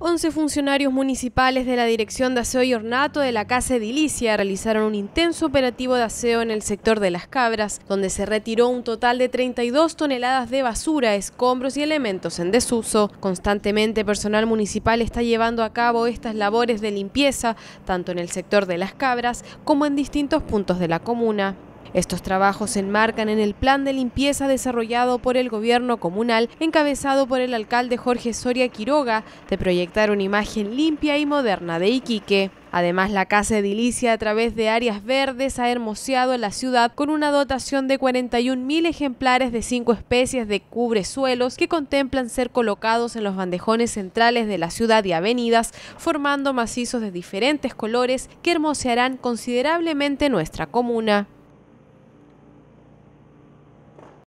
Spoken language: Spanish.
11 funcionarios municipales de la Dirección de Aseo y Ornato de la Casa Edilicia realizaron un intenso operativo de aseo en el sector de Las Cabras, donde se retiró un total de 32 toneladas de basura, escombros y elementos en desuso. Constantemente personal municipal está llevando a cabo estas labores de limpieza, tanto en el sector de Las Cabras como en distintos puntos de la comuna. Estos trabajos se enmarcan en el plan de limpieza desarrollado por el gobierno comunal, encabezado por el alcalde Jorge Soria Quiroga, de proyectar una imagen limpia y moderna de Iquique. Además, la Casa Edilicia, a través de áreas verdes, ha hermoseado la ciudad con una dotación de 41.000 ejemplares de cinco especies de cubresuelos que contemplan ser colocados en los bandejones centrales de la ciudad y avenidas, formando macizos de diferentes colores que hermosearán considerablemente nuestra comuna.